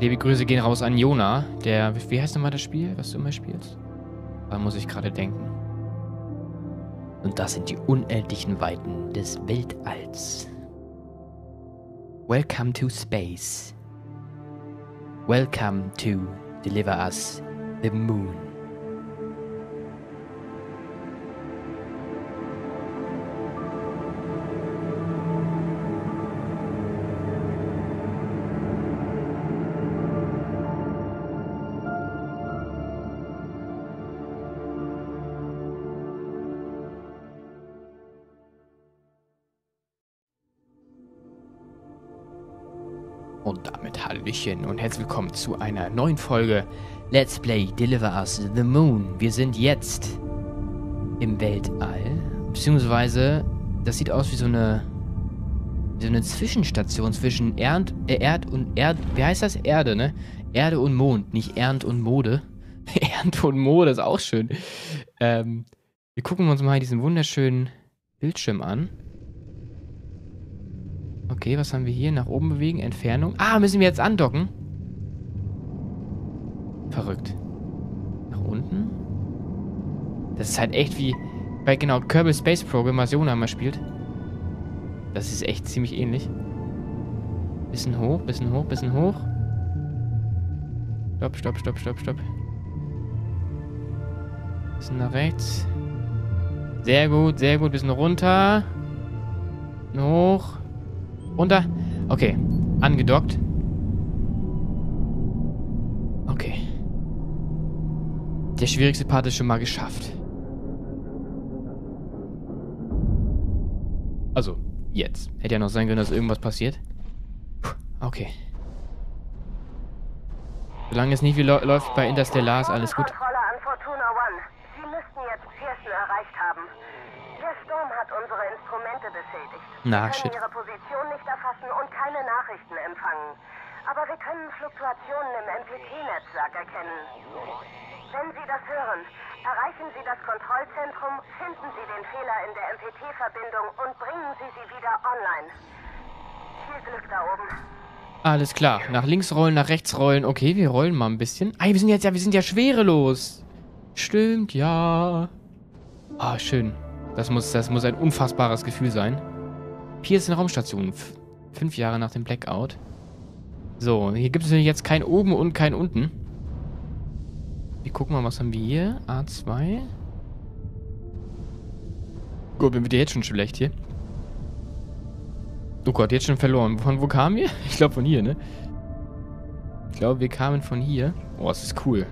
Liebe Grüße gehen raus an Jona, der, wie heißt nochmal das Spiel, was du immer spielst? Da muss ich gerade denken. Und das sind die unendlichen Weiten des Weltalls. Welcome to space. Welcome to deliver us the moon. Und damit Hallöchen und herzlich willkommen zu einer neuen Folge Let's Play Deliver Us the Moon. Wir sind jetzt im Weltall, beziehungsweise das sieht aus wie so eine, wie so eine Zwischenstation zwischen Erd, äh, Erd und Erd, wie heißt das? Erde, ne? Erde und Mond, nicht Ernd und Mode. Ernd und Mode ist auch schön. Ähm, wir gucken uns mal diesen wunderschönen Bildschirm an. Okay, was haben wir hier? Nach oben bewegen, Entfernung. Ah, müssen wir jetzt andocken? Verrückt. Nach unten? Das ist halt echt wie bei, genau, Kerbal Space Program, was Jona mal spielt. Das ist echt ziemlich ähnlich. Bisschen hoch, bisschen hoch, bisschen hoch. Stopp, stopp, stopp, stopp, stopp. Bisschen nach rechts. Sehr gut, sehr gut. Bisschen runter. Hoch. Runter. Okay. Angedockt. Okay. Der schwierigste Part ist schon mal geschafft. Also, jetzt. Hätte ja noch sein können, dass irgendwas passiert. Puh, Okay. Solange es nicht wie läu- läuft bei Interstellar, ist alles gut. Kontrolle an Fortuna One. Sie müssten jetzt Pearson erreicht haben. Der Sturm hat unsere Instrumente beschädigt. Na, wir shit. können ihre Position nicht erfassen und keine Nachrichten empfangen. Aber wir können Fluktuationen im MPT-Netzwerk erkennen. Wenn Sie das hören, erreichen Sie das Kontrollzentrum, finden Sie den Fehler in der MPT-Verbindung und bringen Sie sie wieder online. Viel Glück da oben. Alles klar. Nach links rollen, nach rechts rollen. Okay, wir rollen mal ein bisschen. Ah, wir sind jetzt ja, wir sind ja schwerelos. Stimmt, ja. Ah, schön. Das muss, das muss ein unfassbares Gefühl sein. Pearson Raumstation. F fünf Jahre nach dem Blackout. So, hier gibt es jetzt kein oben und kein unten. Wir gucken mal, was haben wir hier? A2. Gut, wird ja jetzt schon schlecht hier. Oh Gott, jetzt schon verloren. Von wo kamen wir? Ich glaube von hier, ne? Ich glaube, wir kamen von hier. Oh, es ist cool.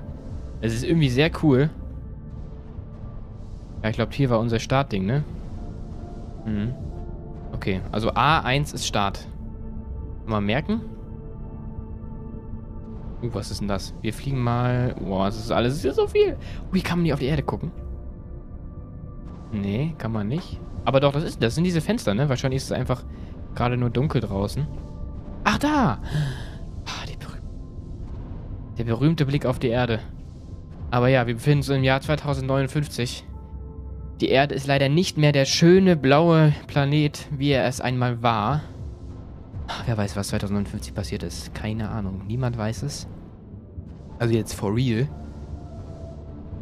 Es ist irgendwie sehr cool. Ja, ich glaube, hier war unser Startding, ne? Mhm. Okay, also A1 ist Start. Mal merken. Uh, was ist denn das? Wir fliegen mal... Boah, das ist alles... Das ist ja so viel. Hier kann man nicht auf die Erde gucken. Nee, kann man nicht. Aber doch, das ist... Das sind diese Fenster, ne? Wahrscheinlich ist es einfach gerade nur dunkel draußen. Ach, da! Ah, die berüh der berühmte Blick auf die Erde. Aber ja, wir befinden uns im Jahr 2059. Die Erde ist leider nicht mehr der schöne blaue Planet, wie er es einmal war. Ach, Wer weiß, was 2059 passiert ist. Keine Ahnung. Niemand weiß es. Also jetzt for real.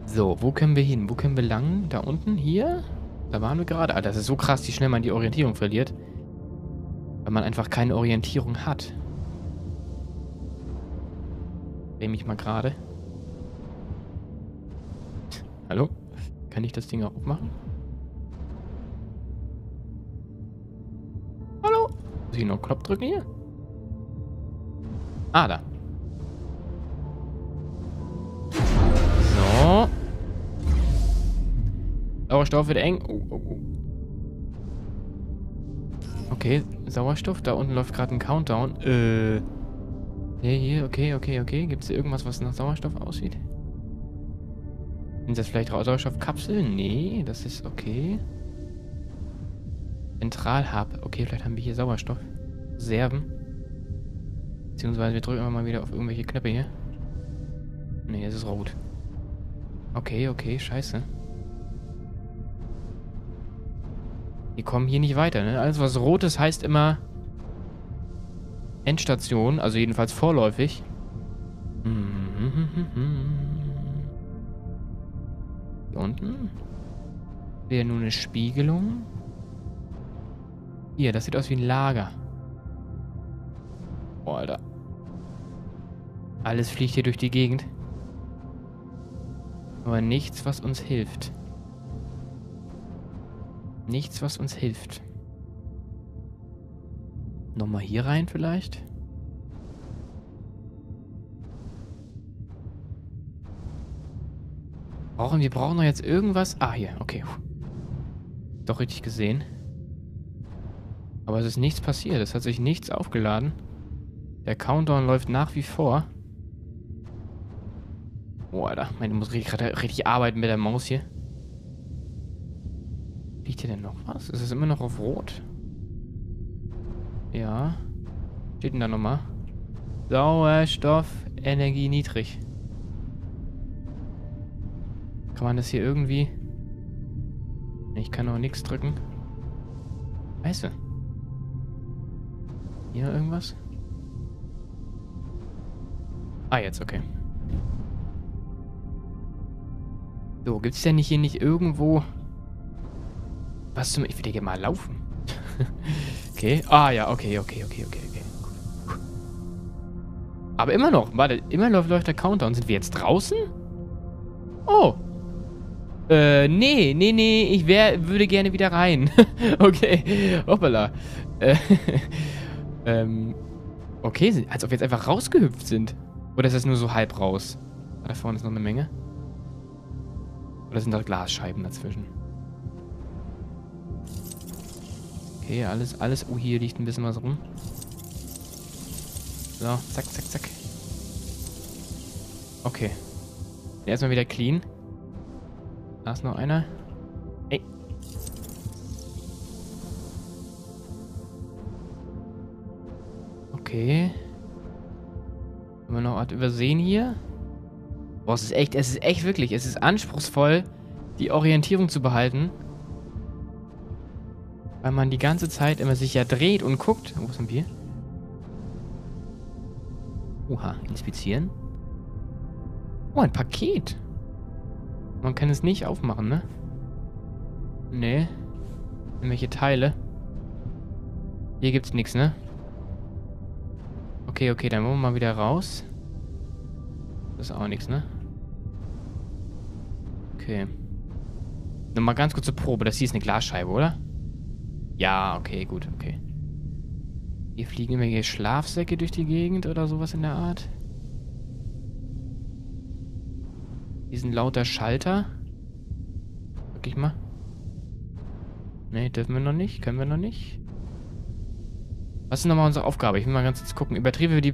So, wo können wir hin? Wo können wir lang? Da unten? Hier? Da waren wir gerade. Alter, das ist so krass, wie schnell man die Orientierung verliert. Weil man einfach keine Orientierung hat. Dreh mich mal gerade. Hallo? Kann ich das Ding auch aufmachen? Hallo? Muss ich noch einen Knopf drücken hier? Ah, da. So. Sauerstoff wird eng. Oh, oh, oh. Okay, Sauerstoff. Da unten läuft gerade ein Countdown. Äh. Hier, hier, okay, okay, okay. Gibt es irgendwas, was nach Sauerstoff aussieht? Sind das vielleicht Sauerstoffkapseln? Nee, das ist okay. Zentralhub. Okay, vielleicht haben wir hier Sauerstoff. Reserven. Beziehungsweise wir drücken mal wieder auf irgendwelche Knöpfe hier. Nee, es ist rot. Okay, okay, scheiße. Wir kommen hier nicht weiter, ne? Alles, was rot ist, heißt immer Endstation, also jedenfalls vorläufig. Hier unten wäre nur eine Spiegelung. Hier, das sieht aus wie ein Lager. Boah, Alter. Alles fliegt hier durch die Gegend. Aber nichts, was uns hilft. Nichts, was uns hilft. Nochmal hier rein vielleicht? Brauchen wir brauchen noch jetzt irgendwas? Ah, hier. Okay. Doch richtig gesehen. Aber es ist nichts passiert. Es hat sich nichts aufgeladen. Der Countdown läuft nach wie vor. Oh, Alter. Meine muss gerade richtig arbeiten mit der Maus hier. Liegt hier denn noch was? Ist es immer noch auf Rot? Ja. Steht denn da nochmal? Sauerstoff, Energie niedrig. Kann man das hier irgendwie... Ich kann auch nichts drücken. Scheiße. Hier irgendwas? Ah, jetzt, okay. So, gibt's denn nicht hier nicht irgendwo... Was zum... Ich will hier mal laufen. okay. Ah, ja, okay, okay, okay, okay, okay. Aber immer noch, warte, immer noch läuft der Countdown. Sind wir jetzt draußen? Oh. Äh, nee, nee, nee, ich wär, würde gerne wieder rein. okay, hoppala. Äh, ähm, okay, als ob wir jetzt einfach rausgehüpft sind. Oder ist das nur so halb raus? Ah, da vorne ist noch eine Menge. Oder sind da Glasscheiben dazwischen? Okay, alles, alles. Oh, hier liegt ein bisschen was rum. So, zack, zack, zack. Okay. Erstmal wieder clean. Da ist noch einer. Ey. Okay. Haben wir noch was übersehen hier? Boah, es ist echt, es ist echt wirklich, es ist anspruchsvoll, die Orientierung zu behalten. Weil man die ganze Zeit immer sich ja dreht und guckt. Wo ist ein Bier? Oha, inspizieren. Oh, ein Paket. Man kann es nicht aufmachen, ne? Nee. Irgendwelche Teile. Hier gibt's nichts, ne? Okay, okay, dann wollen wir mal wieder raus. Das ist auch nichts, ne? Okay. Nochmal ganz kurze Probe. Das hier ist eine Glasscheibe, oder? Ja, okay, gut, okay. Hier fliegen irgendwelche Schlafsäcke durch die Gegend oder sowas in der Art. Diesen lauter Schalter. Guck ich mal. Ne, dürfen wir noch nicht. Können wir noch nicht. Was ist nochmal unsere Aufgabe? Ich will mal ganz kurz gucken. Überprüfe die,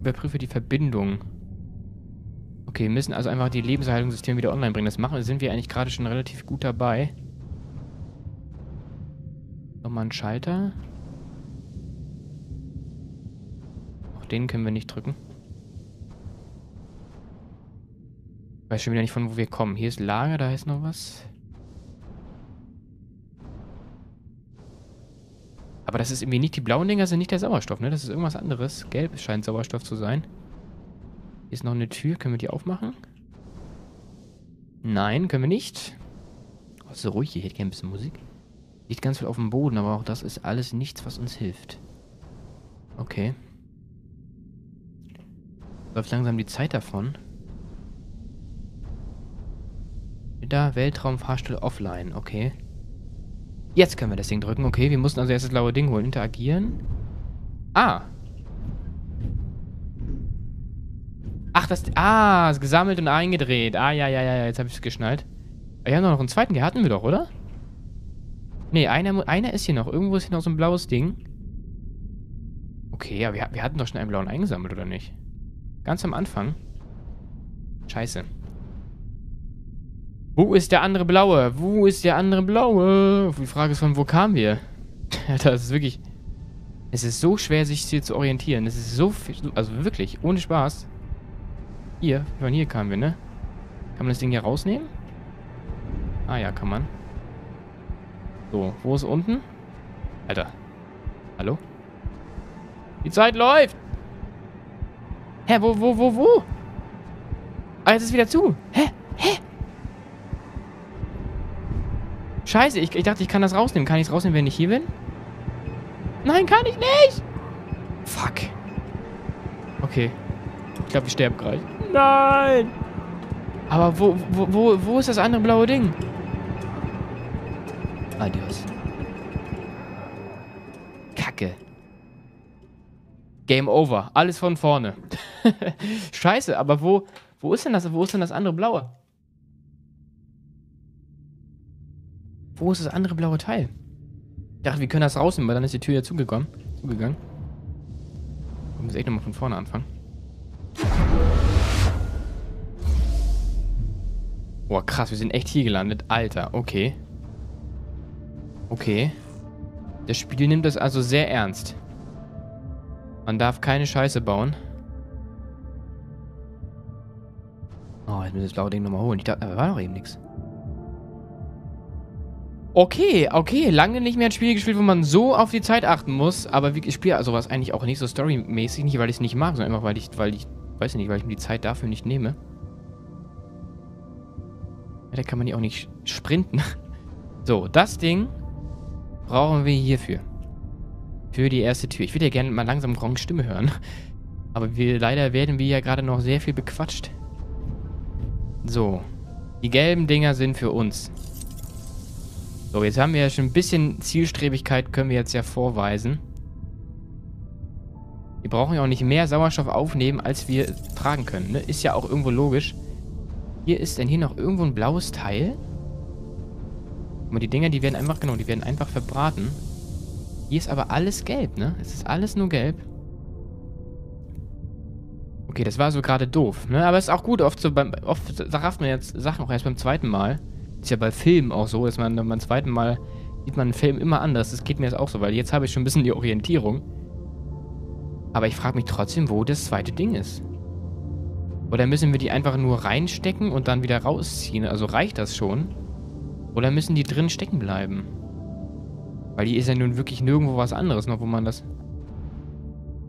überprüfe die Verbindung. Okay, wir müssen also einfach die Lebenshaltungssysteme wieder online bringen. Das machen sind wir eigentlich gerade schon relativ gut dabei. Nochmal ein Schalter. Auch den können wir nicht drücken. Weiß schon wieder nicht, von wo wir kommen. Hier ist Lager, da ist noch was. Aber das ist irgendwie nicht, die blauen Dinger sind nicht der Sauerstoff, ne? Das ist irgendwas anderes. Gelb scheint Sauerstoff zu sein. Hier ist noch eine Tür. Können wir die aufmachen? Nein, können wir nicht. Oh, so ruhig hier. Ich hätte gerne ein bisschen Musik. Liegt ganz viel auf dem Boden, aber auch das ist alles nichts, was uns hilft. Okay. Läuft langsam die Zeit davon. Da, Weltraumfahrstuhl offline. Okay. Jetzt können wir das Ding drücken. Okay, wir mussten also erst das blaue Ding holen. Interagieren. Ah. Ach, das... Ah, ist gesammelt und eingedreht. Ah, ja, ja, ja, jetzt habe ich es geschnallt. Wir haben doch noch einen zweiten. Den hatten wir doch, oder? Nee, einer, einer ist hier noch. Irgendwo ist hier noch so ein blaues Ding. Okay, ja, wir, wir hatten doch schon einen blauen eingesammelt, oder nicht? Ganz am Anfang. Scheiße. Wo ist der andere Blaue? Wo ist der andere Blaue? Die Frage ist, von wo kamen wir? Alter, das ist wirklich... Es ist so schwer, sich hier zu orientieren. Es ist so viel... Also wirklich, ohne Spaß. Hier, von hier kamen wir, ne? Kann man das Ding hier rausnehmen? Ah ja, kann man. So, wo ist unten? Alter. Hallo? Die Zeit läuft! Hä, wo, wo, wo, wo? Ah, jetzt ist wieder zu. Hä? Hä? Scheiße, ich, ich dachte, ich kann das rausnehmen. Kann ich es rausnehmen, wenn ich hier bin? Nein, kann ich nicht. Fuck. Okay. Ich glaube, ich sterbe gleich. Nein. Aber wo, wo, wo, wo ist das andere blaue Ding? Adios. Kacke. Game over. Alles von vorne. Scheiße, aber wo, wo ist denn das, wo ist denn das andere blaue? Wo ist das andere blaue Teil? Ich dachte, wir können das rausnehmen, weil dann ist die Tür ja zugekommen, zugegangen. Wir müssen echt nochmal von vorne anfangen. Boah, krass, wir sind echt hier gelandet. Alter, okay. Okay. Das Spiel nimmt das also sehr ernst. Man darf keine Scheiße bauen. Oh, jetzt müssen wir das blaue Ding nochmal holen. Ich dachte, da war doch eben nichts. Okay, okay. Lange nicht mehr ein Spiel gespielt, wo man so auf die Zeit achten muss. Aber ich spiele sowas eigentlich auch nicht so storymäßig. Nicht, weil ich es nicht mag, sondern einfach, weil ich, weil ich, weiß nicht, weil ich mir die Zeit dafür nicht nehme. Ja, da kann man ja auch nicht sprinten. So, das Ding brauchen wir hierfür. Für die erste Tür. Ich würde ja gerne mal langsam Gronks Stimme hören. Aber wir, leider werden wir ja gerade noch sehr viel bequatscht. So. Die gelben Dinger sind für uns. So, jetzt haben wir ja schon ein bisschen Zielstrebigkeit, können wir jetzt ja vorweisen. Wir brauchen ja auch nicht mehr Sauerstoff aufnehmen, als wir tragen können. Ne? Ist ja auch irgendwo logisch. Hier ist denn hier noch irgendwo ein blaues Teil? Aber die Dinger, die werden einfach, genau, die werden einfach verbraten. Hier ist aber alles gelb, ne? Es ist alles nur gelb. Okay, das war so gerade doof, ne? Aber es ist auch gut, oft so beim, oft rafft man jetzt Sachen auch erst beim zweiten Mal. Ist ja bei Filmen auch so, dass man beim zweiten Mal sieht man einen Film immer anders. Das geht mir jetzt auch so, weil jetzt habe ich schon ein bisschen die Orientierung. Aber ich frage mich trotzdem, wo das zweite Ding ist. Oder müssen wir die einfach nur reinstecken und dann wieder rausziehen? Also reicht das schon? Oder müssen die drin stecken bleiben? Weil die ist ja nun wirklich nirgendwo was anderes noch, wo man das...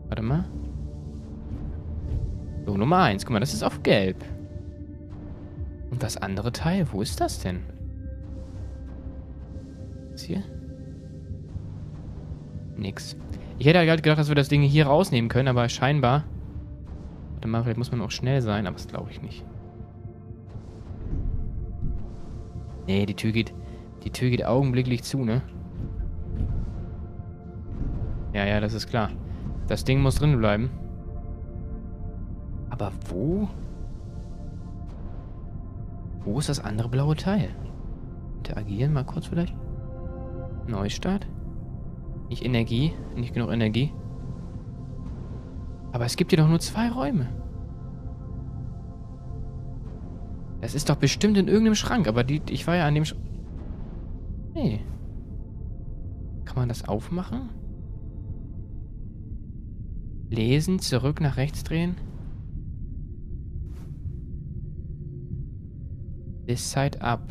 Warte mal. So, Nummer 1. Guck mal, das ist auf gelb. Und das andere Teil, wo ist das denn? Das hier? Nix. Ich hätte halt gedacht, dass wir das Ding hier rausnehmen können, aber scheinbar... Warte mal, vielleicht muss man auch schnell sein, aber das glaube ich nicht. Nee, die Tür geht... Die Tür geht augenblicklich zu, ne? Ja, ja, das ist klar. Das Ding muss drin bleiben. Aber wo? Wo ist das andere blaue Teil? Interagieren mal kurz vielleicht. Neustart. Nicht Energie. Nicht genug Energie. Aber es gibt hier doch nur zwei Räume. Das ist doch bestimmt in irgendeinem Schrank, aber die, ich war ja an dem Sch Nee. Kann man das aufmachen? Lesen, zurück nach rechts drehen. This side up.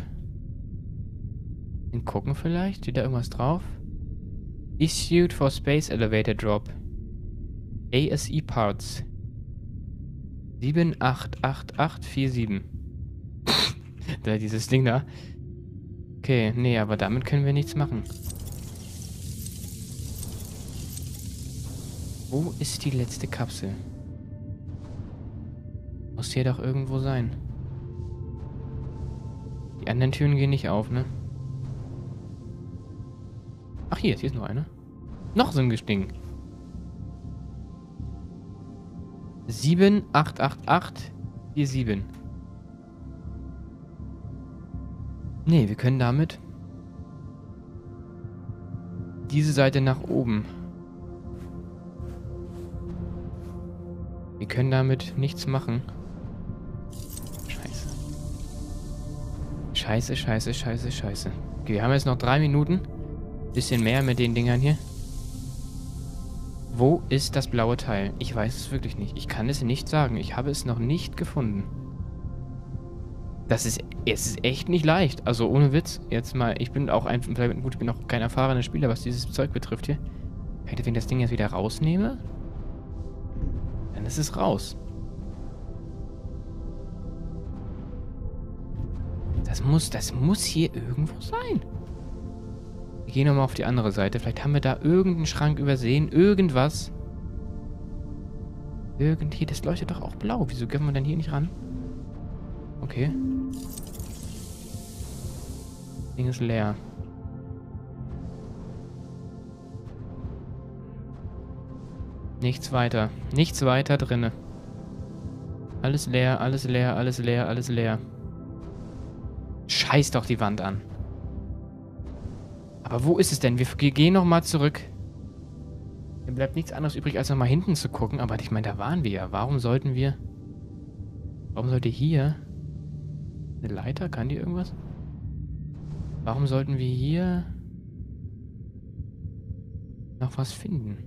Den gucken vielleicht? Steht da irgendwas drauf? Issued for Space Elevator Drop. ASE Parts. 788847. da dieses Ding da. Okay, nee, aber damit können wir nichts machen. Wo ist die letzte Kapsel? Muss hier doch irgendwo sein. Anderen Türen gehen nicht auf, ne? Ach, hier, hier ist noch eine. Noch so ein Gesting. 788847. Nee, wir können damit diese Seite nach oben. Wir können damit nichts machen. Scheiße, scheiße, scheiße, scheiße. Okay, wir haben jetzt noch drei Minuten. Bisschen mehr mit den Dingern hier. Wo ist das blaue Teil? Ich weiß es wirklich nicht. Ich kann es nicht sagen. Ich habe es noch nicht gefunden. Das ist, es ist echt nicht leicht. Also ohne Witz. Jetzt mal, ich bin auch ein, gut, ich bin auch kein erfahrener Spieler, was dieses Zeug betrifft hier. Wenn ich das Ding jetzt wieder rausnehme, dann ist es raus. Muss, das muss hier irgendwo sein. Wir gehen nochmal auf die andere Seite. Vielleicht haben wir da irgendeinen Schrank übersehen. Irgendwas. Irgendwie, das leuchtet doch auch blau. Wieso können wir denn hier nicht ran? Okay. Ding ist leer. Nichts weiter. Nichts weiter drinne. Alles leer, alles leer, alles leer, alles leer. Scheiß doch die Wand an. Aber wo ist es denn? Wir gehen nochmal zurück. Mir bleibt nichts anderes übrig, als nochmal hinten zu gucken. Aber ich meine, da waren wir ja. Warum sollten wir... Warum sollte hier... Eine Leiter? Kann die irgendwas? Warum sollten wir hier... noch was finden?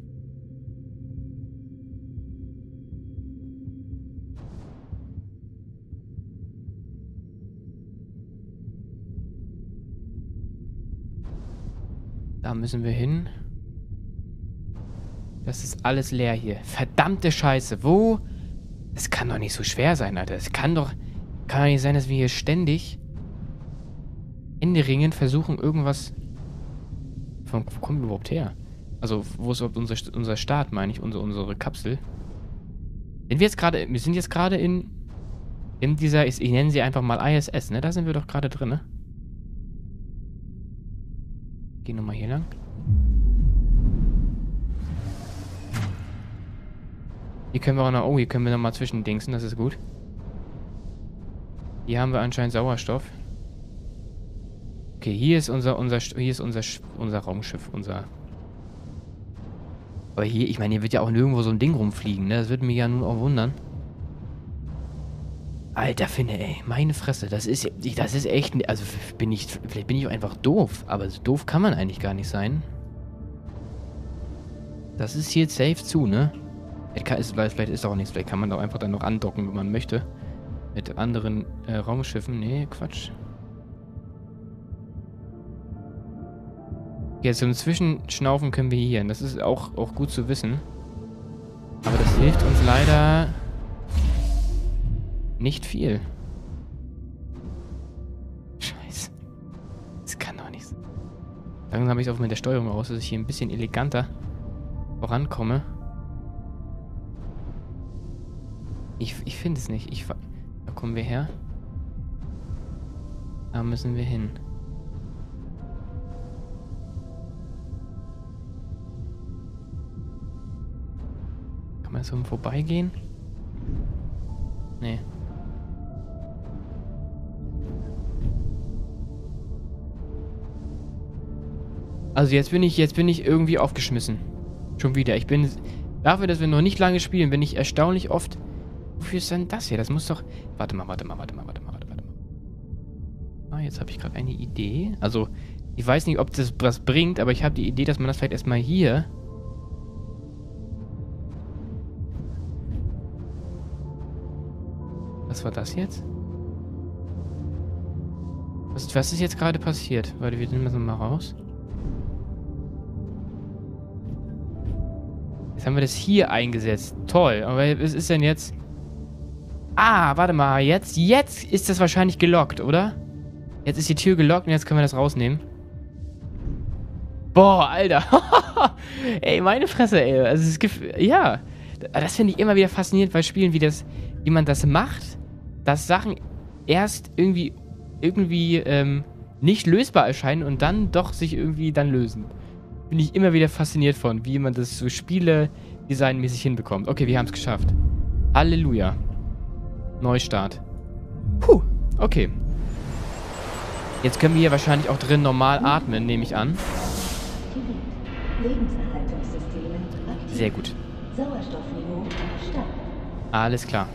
Da müssen wir hin. Das ist alles leer hier. Verdammte Scheiße. Wo? Das kann doch nicht so schwer sein, Alter. Es kann doch... Kann nicht sein, dass wir hier ständig... Ringen versuchen, irgendwas... Wo kommen wir überhaupt her? Also, wo ist überhaupt unser, unser Start, meine ich? Unsere, unsere Kapsel. Sind wir jetzt gerade... Wir sind jetzt gerade in... In dieser... Ich, ich nenne sie einfach mal ISS, ne? Da sind wir doch gerade drin, ne? Gehen nochmal hier lang. Hier können wir auch noch... Oh, hier können wir nochmal zwischendingsen. Das ist gut. Hier haben wir anscheinend Sauerstoff. Okay, hier ist unser... unser hier ist unser, unser Raumschiff. Unser... Aber hier... Ich meine, hier wird ja auch nirgendwo so ein Ding rumfliegen, ne? Das würde mich ja nun auch wundern. Alter Finne, ey, meine Fresse, das ist, das ist echt, also bin ich, vielleicht bin ich auch einfach doof, aber so doof kann man eigentlich gar nicht sein. Das ist hier safe zu, ne? Vielleicht ist auch nichts, vielleicht kann man da einfach dann noch andocken, wenn man möchte. Mit anderen äh, Raumschiffen, nee, Quatsch. Jetzt zum Zwischenschnaufen können wir hier, das ist auch, auch gut zu wissen. Aber das hilft uns leider nicht viel. Scheiße. Das kann doch nicht sein. Langsam habe ich es auch mit der Steuerung raus, dass ich hier ein bisschen eleganter vorankomme. Ich, ich finde es nicht. Ich, da kommen wir her. Da müssen wir hin. Kann man so vorbeigehen? Nee. Also jetzt bin ich, jetzt bin ich irgendwie aufgeschmissen. Schon wieder. Ich bin, dafür, dass wir noch nicht lange spielen, bin ich erstaunlich oft... Wofür ist denn das hier? Das muss doch... Warte mal, warte mal, warte mal, warte mal, warte mal. Ah, jetzt habe ich gerade eine Idee. Also, ich weiß nicht, ob das was bringt, aber ich habe die Idee, dass man das vielleicht erstmal hier... Was war das jetzt? Was, was ist jetzt gerade passiert? Warte, wir nehmen das mal raus. Jetzt haben wir das hier eingesetzt. Toll. Aber was ist denn jetzt... Ah, warte mal. Jetzt, jetzt ist das wahrscheinlich gelockt, oder? Jetzt ist die Tür gelockt und jetzt können wir das rausnehmen. Boah, Alter. ey, meine Fresse, ey. Also es gibt... Ja. Das finde ich immer wieder faszinierend bei Spielen, wie das... Wie man das macht, dass Sachen erst irgendwie... Irgendwie, ähm, nicht lösbar erscheinen und dann doch sich irgendwie dann lösen bin ich immer wieder fasziniert von, wie man das so Spiele-Designmäßig hinbekommt. Okay, wir haben es geschafft. Halleluja. Neustart. Puh, okay. Jetzt können wir hier wahrscheinlich auch drin normal atmen, nehme ich an. Sehr gut. Alles klar.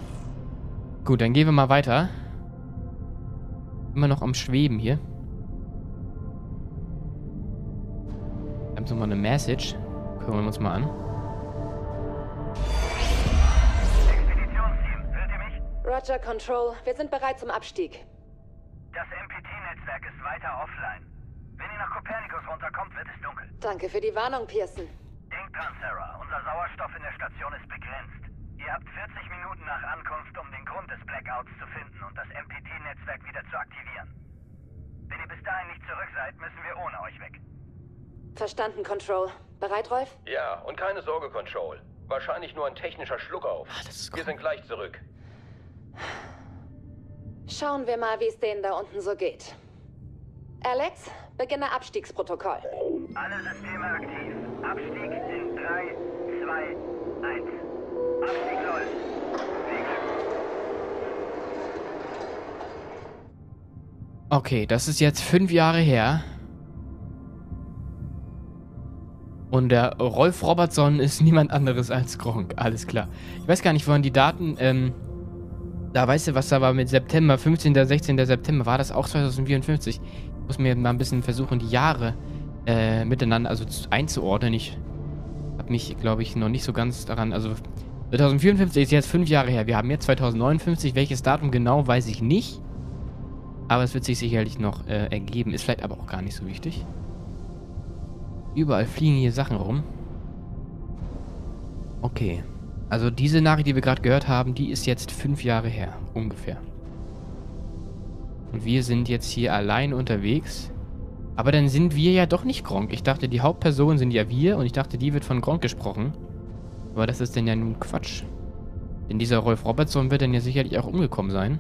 Gut, dann gehen wir mal weiter. Immer noch am Schweben hier. Haben nochmal eine Message. Gucken wir uns mal an. Expeditionsteam, hört ihr mich? Roger, Control. Wir sind bereit zum Abstieg. Das MPT-Netzwerk ist weiter offline. Wenn ihr nach Copernicus runterkommt, wird es dunkel. Danke für die Warnung, Pearson. Denkt dran, Sarah. Unser Sauerstoff in der Station ist begrenzt. Ihr habt 40 Minuten nach Ankunft, um den Grund des Blackouts zu finden und das MPT-Netzwerk wieder zu aktivieren. Wenn ihr bis dahin nicht zurück seid, müssen wir ohne euch weg. Verstanden, Control. Bereit, Rolf? Ja, und keine Sorge, Control. Wahrscheinlich nur ein technischer Schluckauf. Das ist Wir cool. sind gleich zurück. Schauen wir mal, wie es denen da unten so geht. Alex, beginne Abstiegsprotokoll. Alle Systeme aktiv. Abstieg in 3, 2, 1. Abstieg läuft. Okay, das ist jetzt fünf Jahre her. Und der Rolf Robertson ist niemand anderes als Gronk. Alles klar. Ich weiß gar nicht, woran die Daten, ähm, da weißt du, was da war mit September, 15., 16. September, war das auch 2054? Ich muss mir mal ein bisschen versuchen, die Jahre äh, miteinander, also zu- einzuordnen. Ich habe mich, glaube ich, noch nicht so ganz daran, also 2054 ist jetzt fünf Jahre her. Wir haben jetzt 2059. Welches Datum genau, weiß ich nicht. Aber es wird sich sicherlich noch äh, ergeben. Ist vielleicht aber auch gar nicht so wichtig. Überall fliegen hier Sachen rum. Okay. Also diese Nachricht, die wir gerade gehört haben, die ist jetzt fünf Jahre her. Ungefähr. Und wir sind jetzt hier allein unterwegs. Aber dann sind wir ja doch nicht Gronk. Ich dachte, die Hauptperson sind ja wir und ich dachte, die wird von Gronk gesprochen. Aber das ist denn ja nun Quatsch. Denn dieser Rolf Robertson wird dann ja sicherlich auch umgekommen sein.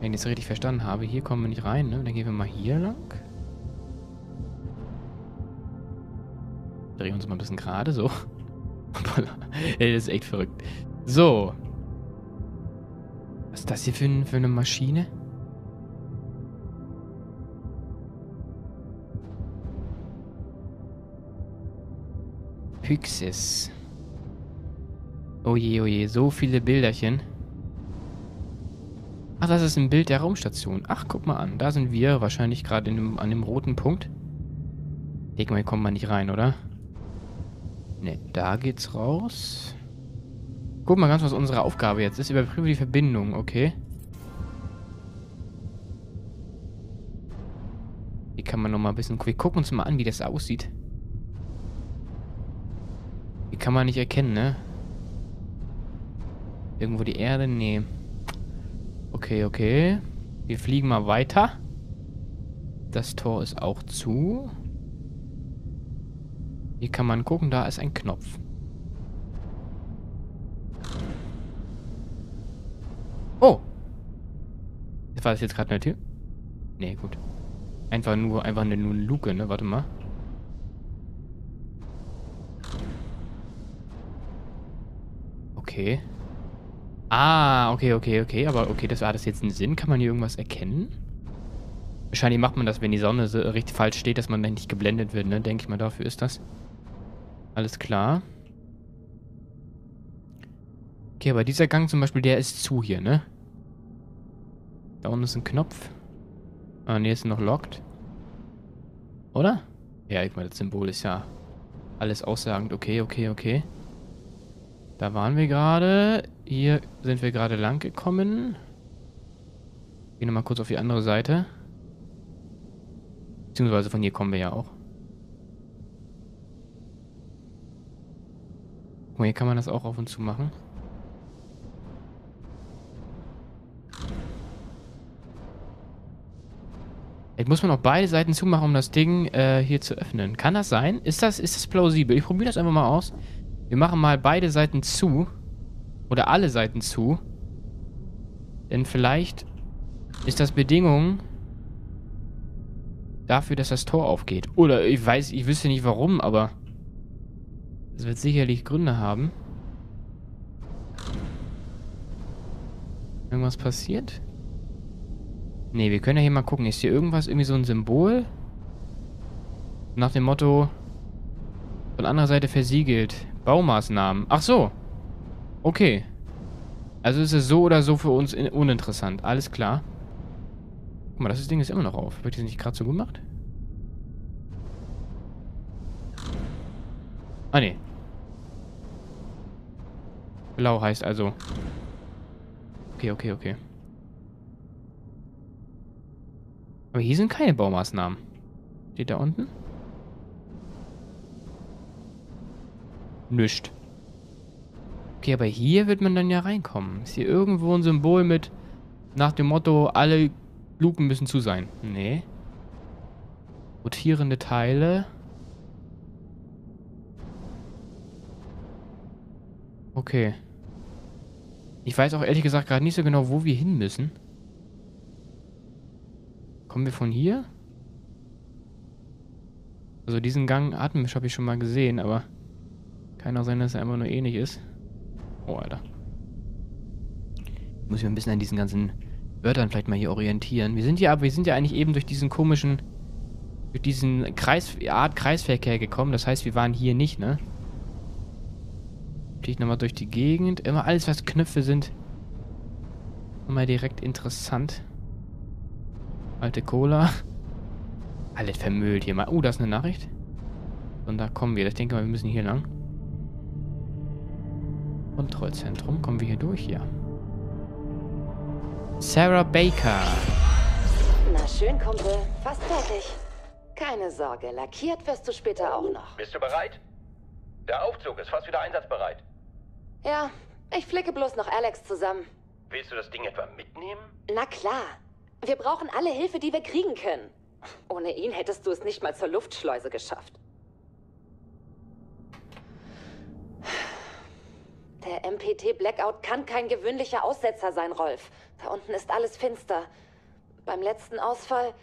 Wenn ich das richtig verstanden habe, hier kommen wir nicht rein, ne? Dann gehen wir mal hier lang. Drehen uns mal ein bisschen gerade, so. Ey, das ist echt verrückt. So. Was ist das hier für, für eine Maschine? Pyxis. Oh je, oh je, so viele Bilderchen. Ach, das ist ein Bild der Raumstation. Ach, guck mal an. Da sind wir wahrscheinlich gerade an dem roten Punkt. Ich denke mal, hier kommt man nicht rein, oder? Ne, da geht's raus. Guck mal ganz, was unsere Aufgabe jetzt ist. Überprüfe die Verbindung, okay. Hier kann man nochmal ein bisschen... Wir gucken uns mal an, wie das aussieht. Die kann man nicht erkennen, ne? Irgendwo die Erde? Nee. Okay, okay. Wir fliegen mal weiter. Das Tor ist auch zu. Hier kann man gucken, da ist ein Knopf. Oh! War das jetzt gerade eine Tür? Nee, gut. Einfach nur, einfach eine, nur eine Luke, ne? Warte mal. Okay. Ah, okay, okay, okay. Aber okay, das war das jetzt ein Sinn? Kann man hier irgendwas erkennen? Wahrscheinlich macht man das, wenn die Sonne so richtig falsch steht, dass man dann nicht geblendet wird, ne? Denke ich mal, dafür ist das. Alles klar. Okay, aber dieser Gang zum Beispiel, der ist zu hier, ne? Da unten ist ein Knopf. Ah, ne, ist noch locked. Oder? Ja, ich meine, das Symbol ist ja alles aussagend. Okay, okay, okay. Da waren wir gerade. Hier sind wir gerade lang gekommen. Gehen nochmal kurz auf die andere Seite. Beziehungsweise von hier kommen wir ja auch. Guck mal, hier kann man das auch auf und zu machen. Jetzt muss man auch beide Seiten zumachen, um das Ding äh, hier zu öffnen. Kann das sein? Ist das, ist das plausibel? Ich probiere das einfach mal aus. Wir machen mal beide Seiten zu. Oder alle Seiten zu. Denn vielleicht ist das Bedingung dafür, dass das Tor aufgeht. Oder ich weiß, ich wüsste nicht warum, aber es wird sicherlich Gründe haben. Irgendwas passiert? Nee, wir können ja hier mal gucken. Ist hier irgendwas, irgendwie so ein Symbol? Nach dem Motto, von anderer Seite versiegelt. Baumaßnahmen. Ach so. Okay. Also ist es so oder so für uns in uninteressant. Alles klar. Guck mal, das Ding ist immer noch auf. Wird das nicht gerade so gemacht? Ah, nee. Blau heißt also. Okay, okay, okay. Aber hier sind keine Baumaßnahmen. Steht da unten? Nischt. Okay, aber hier wird man dann ja reinkommen. Ist hier irgendwo ein Symbol mit nach dem Motto, alle Luken müssen zu sein. Nee. Rotierende Teile. Okay. Ich weiß auch ehrlich gesagt gerade nicht so genau, wo wir hin müssen. Kommen wir von hier? Also diesen Gang Atemmisch habe ich schon mal gesehen, aber kann auch sein, dass er einfach nur ähnlich ist. Oh, Alter. Muss ich mich ein bisschen an diesen ganzen Wörtern vielleicht mal hier orientieren. Wir sind ja aber, wir sind ja eigentlich eben durch diesen komischen, durch diesen Kreis, Art Kreisverkehr gekommen. Das heißt, wir waren hier nicht, ne? Gehe ich nochmal durch die Gegend. Immer alles, was Knöpfe sind. Immer direkt interessant. Alte Cola. Alles vermüllt hier mal. Oh, da ist eine Nachricht. Und da kommen wir. Ich denke mal, wir müssen hier lang. Kontrollzentrum. Kommen wir hier durch? Ja. Sarah Baker. Na schön, Kumpel. Fast fertig. Keine Sorge, lackiert wirst du später auch noch. Bist du bereit? Der Aufzug ist fast wieder einsatzbereit. Ja, ich flicke bloß noch Alex zusammen. Willst du das Ding etwa mitnehmen? Na klar. Wir brauchen alle Hilfe, die wir kriegen können. Ohne ihn hättest du es nicht mal zur Luftschleuse geschafft. Der MPT-Blackout kann kein gewöhnlicher Aussetzer sein, Rolf. Da unten ist alles finster. Beim letzten Ausfall...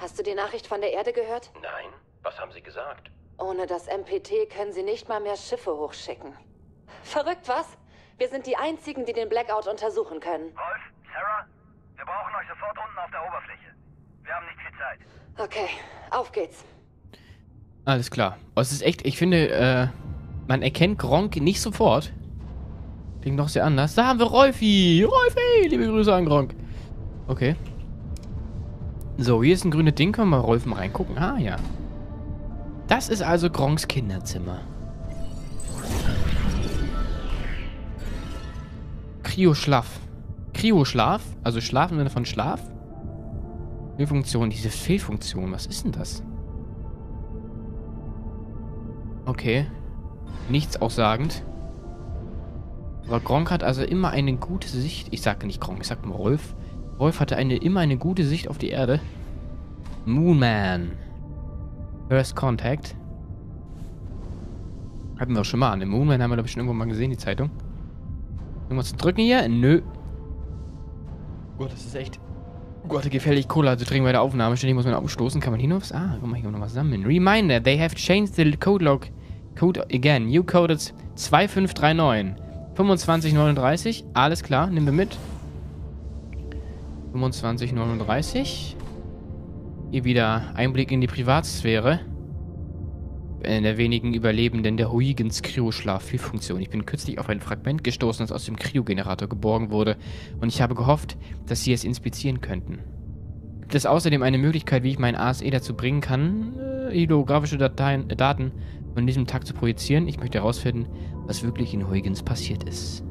Hast du die Nachricht von der Erde gehört? Nein. Was haben sie gesagt? Ohne das MPT können sie nicht mal mehr Schiffe hochschicken. Verrückt, was? Wir sind die Einzigen, die den Blackout untersuchen können. Rolf, Sarah, wir brauchen euch sofort unten auf der Oberfläche. Wir haben nicht viel Zeit. Okay, auf geht's. Alles klar. Oh, es ist echt, ich finde, äh, man erkennt Gronk nicht sofort. Klingt doch sehr anders. Da haben wir Rolfi. Rolfi, liebe Grüße an Gronk. Okay. So, hier ist ein grünes Ding. Können wir mal Rolf mal reingucken? Ah, ja. Das ist also Gronks Kinderzimmer. Kryoschlaf. Kryoschlaf? Also Schlaf im Sinne von Schlaf? Fehlfunktion, diese Fehlfunktion, was ist denn das? Okay. Nichts aussagend. Aber Gronk hat also immer eine gute Sicht. Ich sage nicht Gronk, ich sag mal Rolf. Rolf hatte eine, immer eine gute Sicht auf die Erde. Moonman. First Contact. Hatten wir auch schon mal an. Den Moonman haben wir, glaube ich, schon irgendwo mal gesehen, die Zeitung. Irgendwas zu drücken hier? Nö. Gott, das ist echt... Gott, gefährlich Cola zu trinken bei der Aufnahme. Ständig muss man aufstoßen. Kann man hier noch was... Ah, guck mal, hier noch was sammeln. Reminder, they have changed the code log. Code again. New code is 2539. 2539. Alles klar, nehmen wir mit. 2539. Hier wieder Einblick in die Privatsphäre. Einer der wenigen Überlebenden der Huygens Kryoschlaf-Funktion. Ich bin kürzlich auf ein Fragment gestoßen, das aus dem Kryogenerator geborgen wurde. Und ich habe gehofft, dass Sie es inspizieren könnten. Gibt es außerdem eine Möglichkeit, wie ich meinen ASE dazu bringen kann, äh, hydrographische Dateien, äh, Daten von diesem Tag zu projizieren? Ich möchte herausfinden, was wirklich in Huygens passiert ist.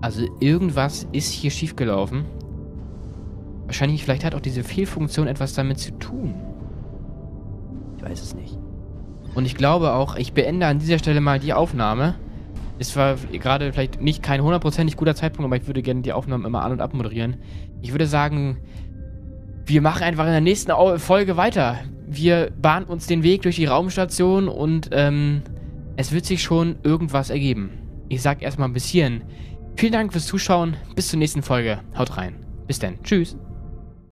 Also irgendwas ist hier schiefgelaufen. Wahrscheinlich, vielleicht hat auch diese Fehlfunktion etwas damit zu tun. Ich weiß es nicht. Und ich glaube auch, ich beende an dieser Stelle mal die Aufnahme. Es war gerade vielleicht nicht kein hundertprozentig guter Zeitpunkt, aber ich würde gerne die Aufnahmen immer an- und abmoderieren. Ich würde sagen, wir machen einfach in der nächsten Folge weiter. Wir bahnen uns den Weg durch die Raumstation und ähm, es wird sich schon irgendwas ergeben. Ich sag erstmal bis hierhin. Vielen Dank fürs Zuschauen. Bis zur nächsten Folge. Haut rein. Bis dann. Tschüss.